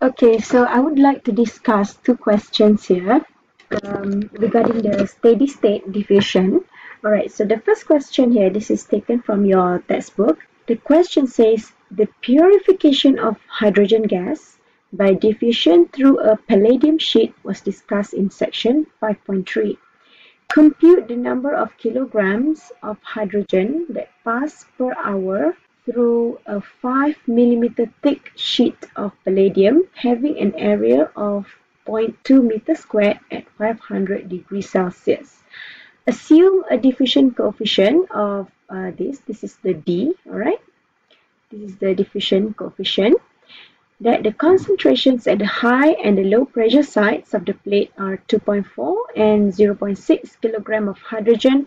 Okay, so I would like to discuss two questions here um, regarding the steady state diffusion. Alright, so the first question here, this is taken from your textbook. The question says, the purification of hydrogen gas by diffusion through a palladium sheet was discussed in section 5.3. Compute the number of kilograms of hydrogen that pass per hour through a 5 mm thick sheet of palladium having an area of 0.2 meter squared at 500 degrees Celsius. Assume a diffusion coefficient of uh, this, this is the D, alright? This is the diffusion coefficient. That the concentrations at the high and the low pressure sides of the plate are 2.4 and 0.6 kilogram of hydrogen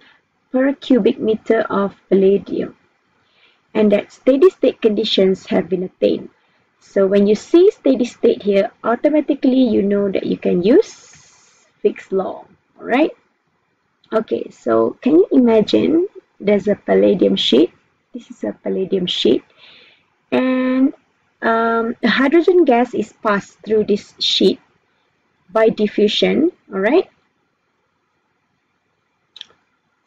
per cubic meter of palladium and that steady state conditions have been attained. So when you see steady state here, automatically you know that you can use Fick's law, alright? Okay, so can you imagine there's a palladium sheet. This is a palladium sheet. And um, the hydrogen gas is passed through this sheet by diffusion, alright?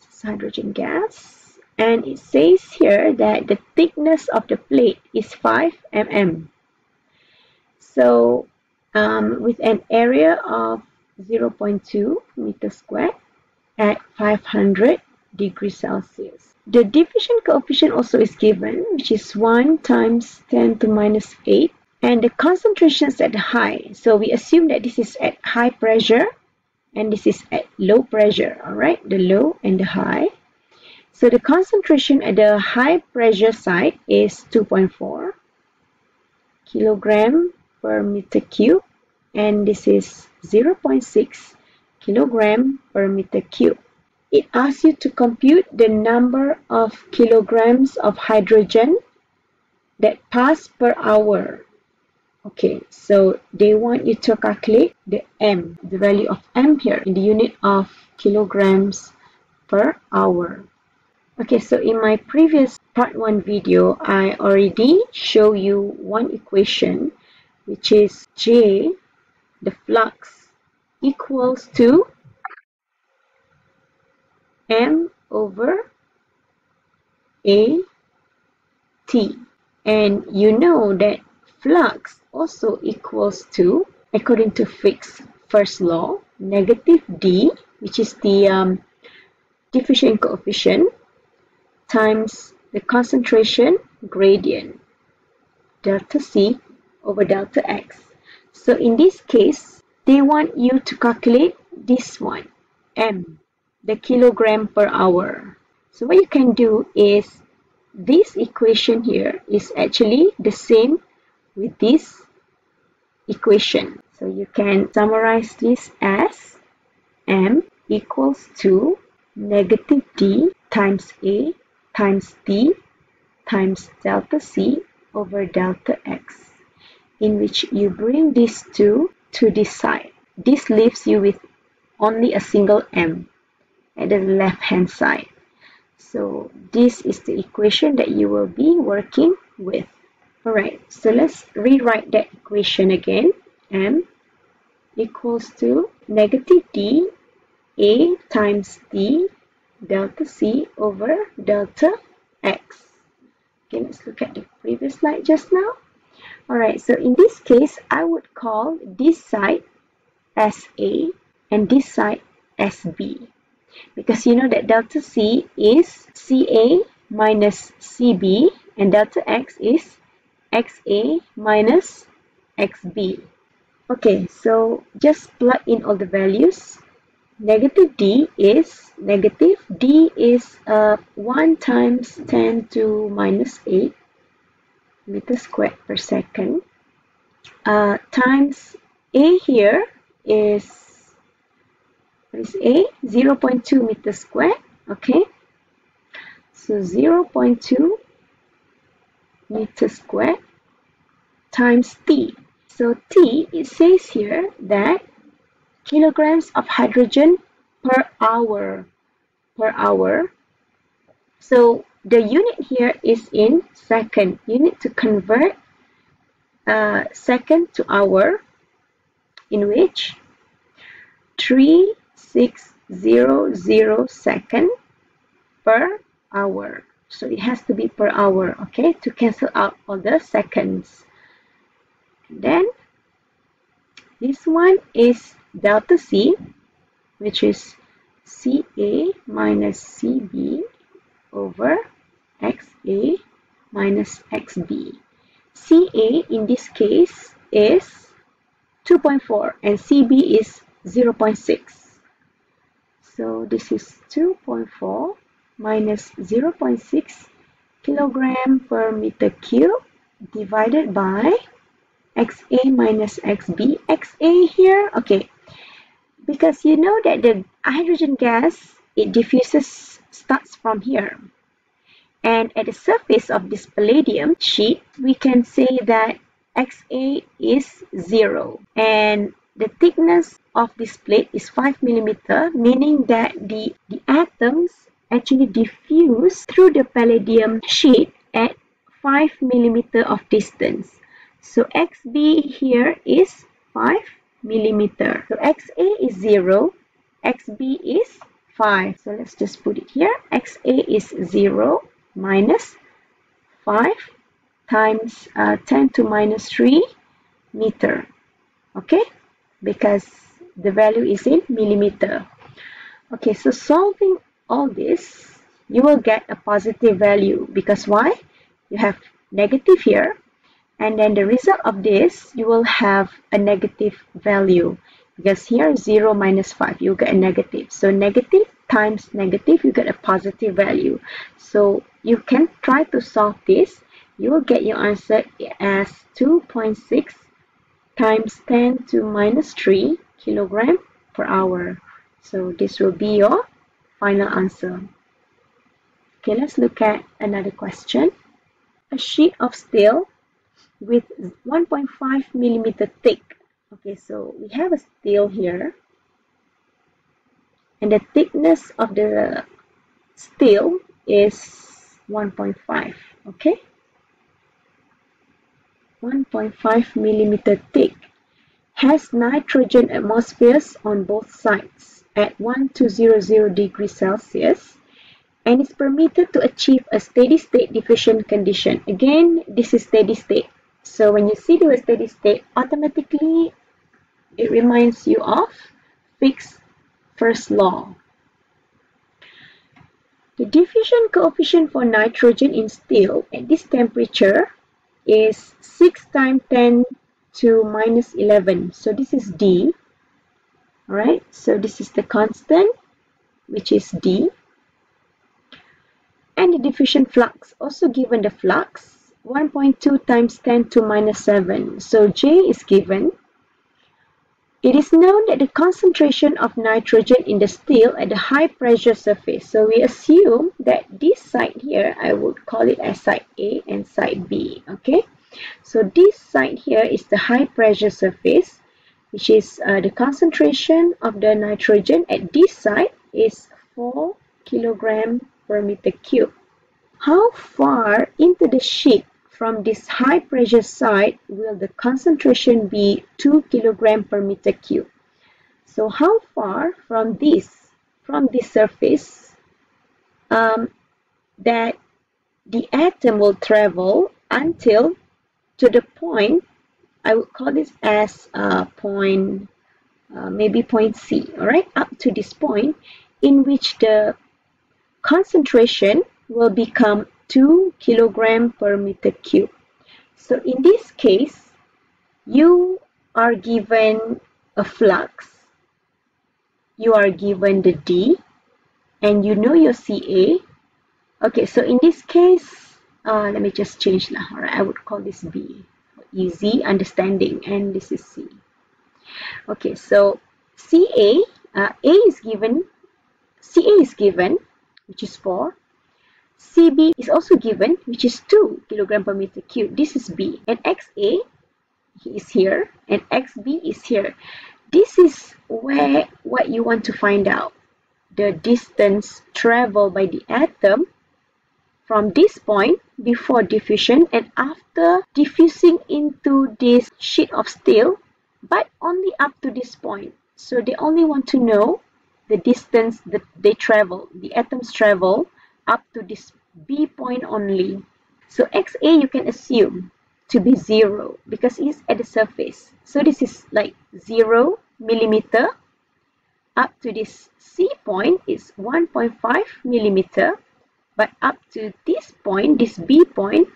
This is hydrogen gas and it says here that the thickness of the plate is 5 mm. So um, with an area of 0.2 meter squared at 500 degrees Celsius. The diffusion coefficient also is given, which is 1 times 10 to minus 8. And the concentrations at high. So we assume that this is at high pressure and this is at low pressure, all right? The low and the high. So the concentration at the high pressure side is 2.4 kilogram per meter cube and this is 0.6 kilogram per meter cube. It asks you to compute the number of kilograms of hydrogen that pass per hour. Okay, so they want you to calculate the M, the value of M here in the unit of kilograms per hour. Okay, so in my previous part 1 video, I already show you one equation which is J, the flux, equals to M over A T. And you know that flux also equals to, according to Fick's first law, negative D, which is the um, diffusion coefficient, times the concentration gradient delta C over delta X. So in this case, they want you to calculate this one, M, the kilogram per hour. So what you can do is this equation here is actually the same with this equation. So you can summarize this as M equals to negative D times A times d times delta c over delta x, in which you bring these two to this side. This leaves you with only a single m at the left hand side. So this is the equation that you will be working with. Alright, so let's rewrite that equation again. m equals to negative d a times d delta c over delta x. Okay, let's look at the previous slide just now. Alright, so in this case, I would call this side as A and this side as B. Because you know that delta C is CA minus CB and delta X is XA minus XB. Okay, so just plug in all the values negative d is negative. D is uh, 1 times 10 to minus 8 meter squared per second. Uh, times a here is what is a? 0 0.2 meter squared okay? So 0 0.2 meter squared times t. So t it says here that kilograms of hydrogen per hour per hour. So the unit here is in second. You need to convert uh, second to hour in which 3600 second per hour. So it has to be per hour, okay, to cancel out all the seconds. Then this one is delta C, which is CA minus CB over XA minus XB. CA in this case is 2.4 and CB is 0.6. So this is 2.4 minus 0.6 kilogram per meter cube divided by XA minus XB. XA here, okay, because you know that the hydrogen gas, it diffuses, starts from here. And at the surface of this palladium sheet, we can say that XA is 0. And the thickness of this plate is 5 millimeter, meaning that the, the atoms actually diffuse through the palladium sheet at 5 millimeter of distance. So XB here is 5 millimeter. So XA is 0, XB is 5. So let's just put it here. XA is 0 minus 5 times uh, 10 to minus 3 meter. Okay, because the value is in millimeter. Okay, so solving all this, you will get a positive value because why? You have negative here and then the result of this you will have a negative value. Because here 0 minus 5 you get a negative. So negative times negative you get a positive value. So you can try to solve this. You will get your answer as 2.6 times 10 to minus 3 kilogram per hour. So this will be your final answer. Okay let's look at another question. A sheet of steel with 1.5 millimeter thick. Okay, so we have a steel here. And the thickness of the steel is 1.5. Okay. 1.5 millimeter thick has nitrogen atmospheres on both sides at 1200 degrees Celsius and is permitted to achieve a steady state diffusion condition. Again, this is steady state. So when you see the steady state, automatically it reminds you of Fick's first law. The diffusion coefficient for nitrogen in steel at this temperature is 6 times 10 to minus 11. So this is D. Alright, so this is the constant, which is D. And the diffusion flux, also given the flux, 1.2 times 10 to minus 7. So J is given. It is known that the concentration of nitrogen in the steel at the high pressure surface. So we assume that this side here, I would call it as side A and side B. Okay. So this side here is the high pressure surface, which is uh, the concentration of the nitrogen at this side is 4 kilogram per meter cube. How far into the sheet from this high pressure side will the concentration be 2 kilogram per meter cube. So how far from this, from this surface, um, that the atom will travel until to the point, I would call this as uh, point, uh, maybe point C, all right, up to this point in which the concentration will become 2 kilogram per meter cube. So in this case, you are given a flux, you are given the D, and you know your CA. Okay, so in this case, uh, let me just change lah. All right, I would call this B, easy understanding, and this is C. Okay, so CA, uh, A is given, CA is given, which is 4, CB is also given, which is 2 kg per meter cube. This is B. And XA is here and XB is here. This is where what you want to find out. The distance traveled by the atom from this point before diffusion and after diffusing into this sheet of steel, but only up to this point. So they only want to know the distance that they travel, the atoms travel up to this B point only. So XA you can assume to be zero because it's at the surface. So this is like zero millimeter up to this C point is 1.5 millimeter but up to this point, this B point,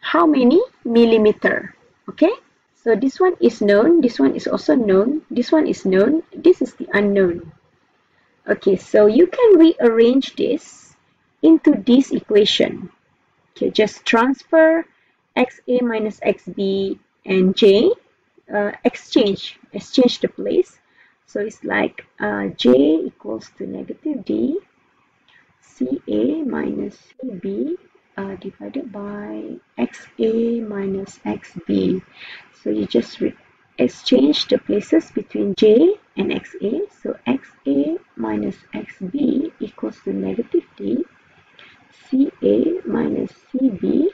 how many millimeter? Okay, so this one is known, this one is also known, this one is known, this is the unknown. Okay, so you can rearrange this into this equation. Okay, just transfer xa minus xb and j, uh, exchange, exchange the place. So it's like uh, j equals to negative d CA minus CB uh, divided by XA minus XB. So you just exchange the places between J and XA. So XA minus XB equals to negative D. CA minus CB,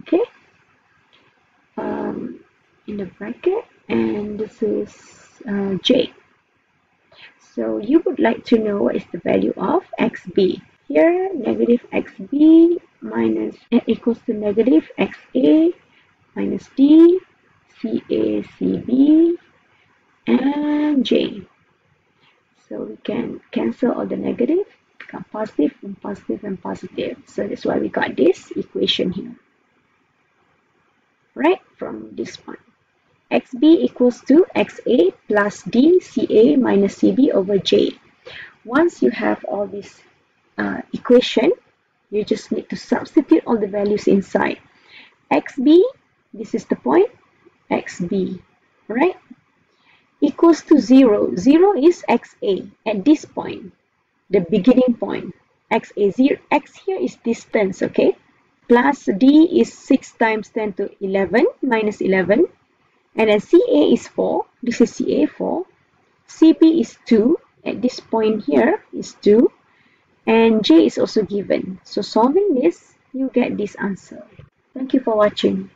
okay, um, in the bracket, and this is uh, J. So you would like to know what is the value of XB. Here, negative xb minus equals to negative xa minus d, ca, cb, and j. So we can cancel all the negative, become positive and positive and positive. So that's why we got this equation here. Right, from this one. xb equals to xa plus dca minus cb over j. Once you have all these uh, equation, you just need to substitute all the values inside. xb, this is the point, xb, right? Equals to 0. 0 is xa at this point, the beginning point. X is 0, x here is distance, okay? Plus d is 6 times 10 to 11 minus 11. And then ca is 4, this is ca 4. cb is 2, at this point here is 2 and j is also given. So solving this, you get this answer. Thank you for watching.